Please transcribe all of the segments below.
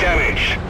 Enemy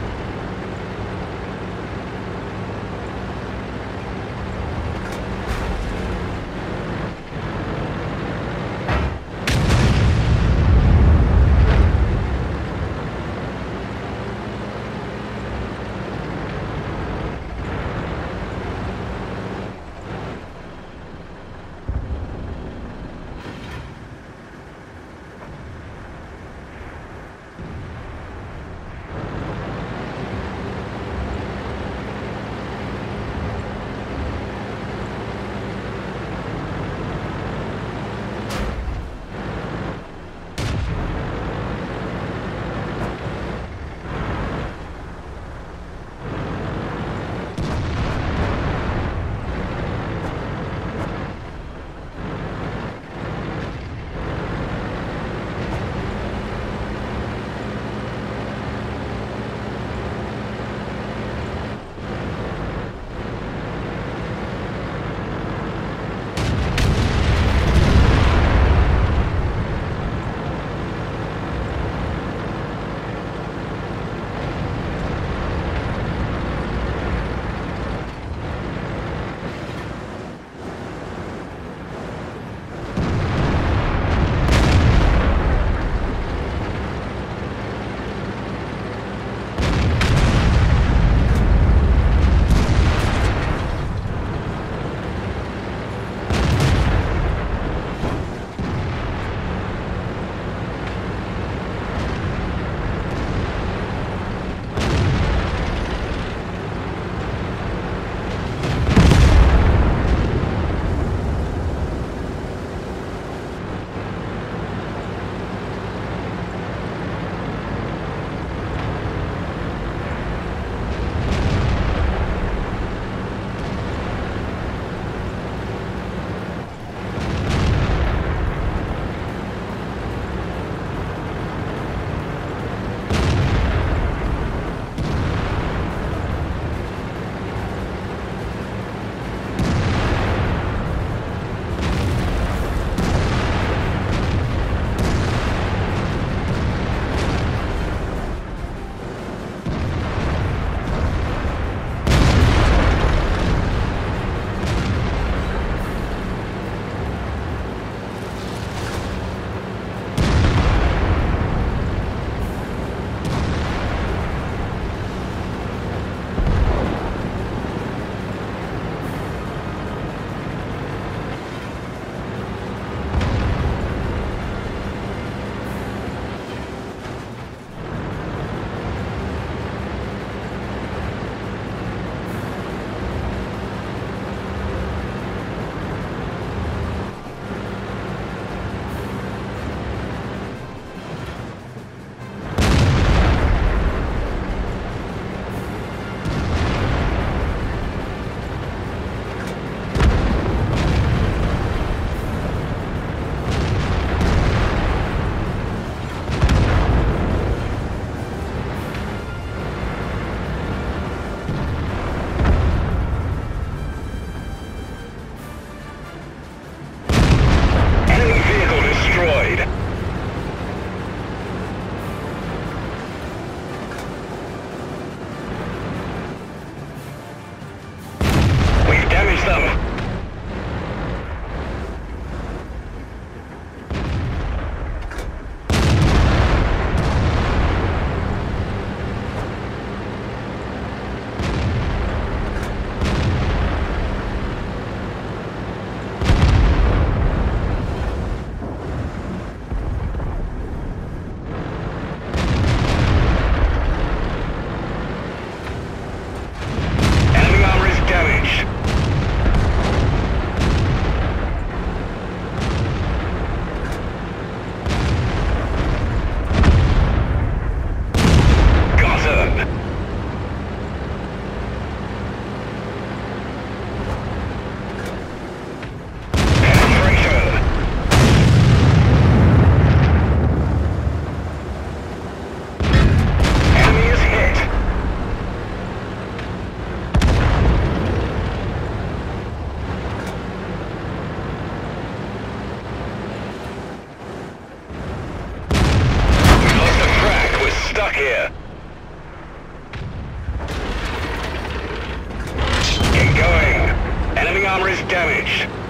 armor is damaged.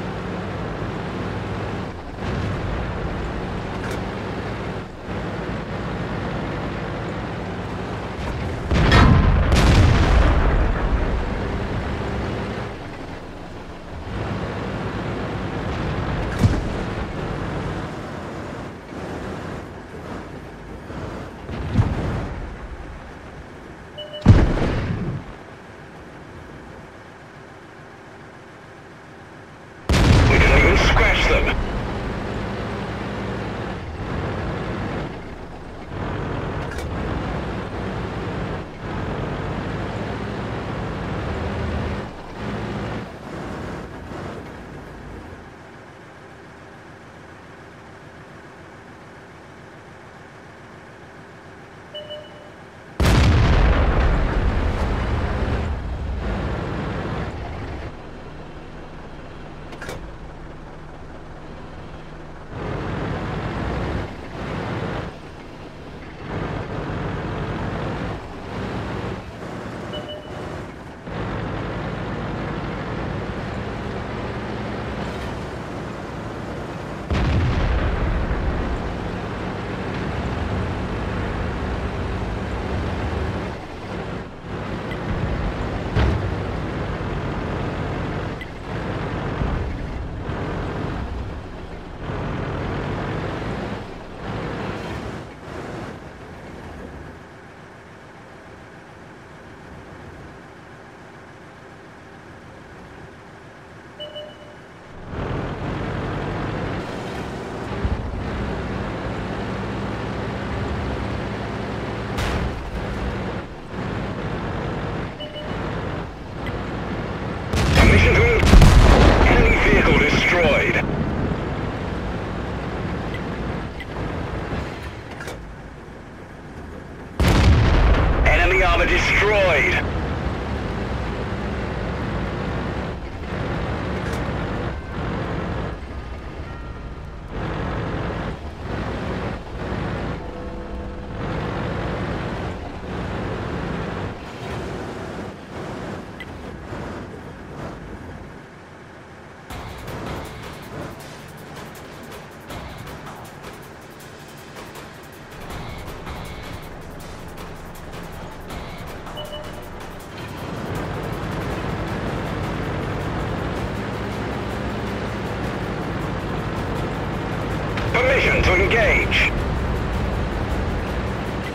Engage.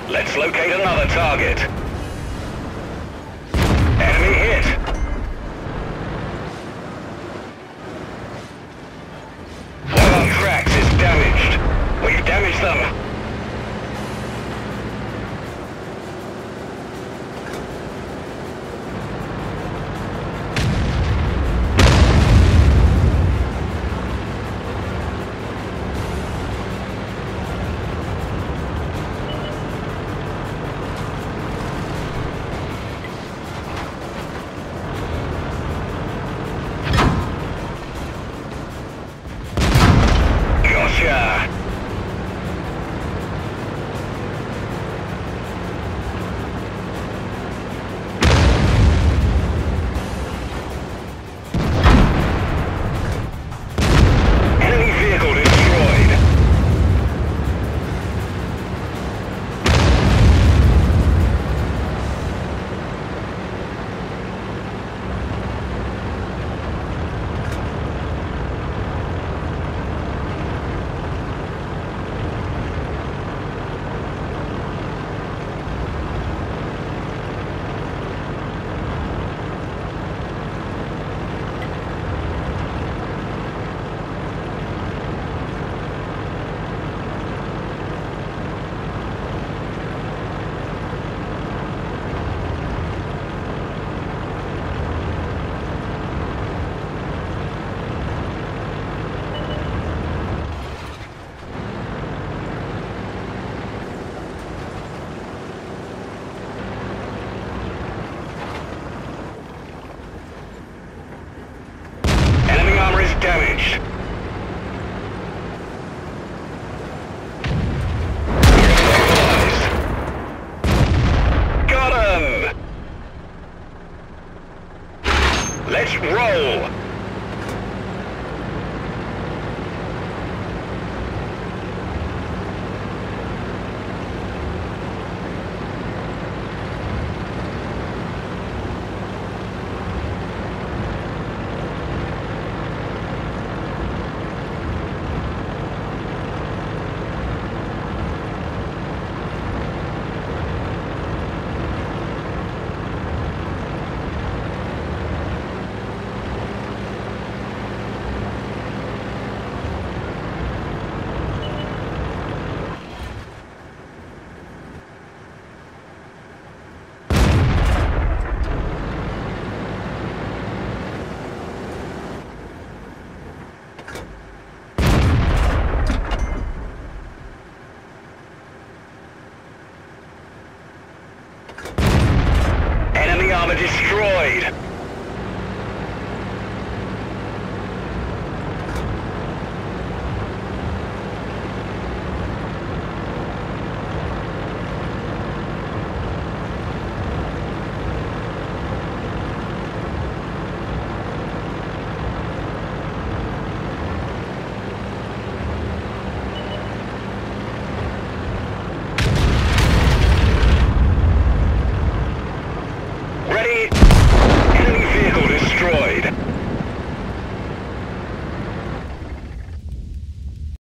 Let's locate another target.